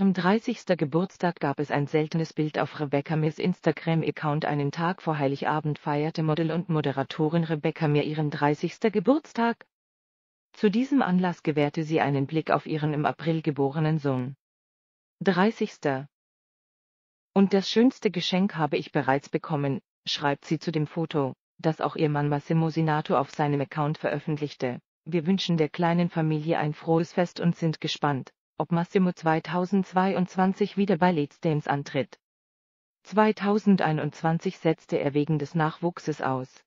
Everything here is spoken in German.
Ihrem 30. Geburtstag gab es ein seltenes Bild auf Rebecca Mirs Instagram-Account. Einen Tag vor Heiligabend feierte Model und Moderatorin Rebecca Mir ihren 30. Geburtstag. Zu diesem Anlass gewährte sie einen Blick auf ihren im April geborenen Sohn. 30. Und das schönste Geschenk habe ich bereits bekommen, schreibt sie zu dem Foto, das auch ihr Mann Massimo Sinato auf seinem Account veröffentlichte. Wir wünschen der kleinen Familie ein frohes Fest und sind gespannt, ob Massimo 2022 wieder bei Let's Dance antritt. 2021 setzte er wegen des Nachwuchses aus.